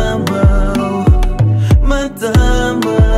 Madame, Madame.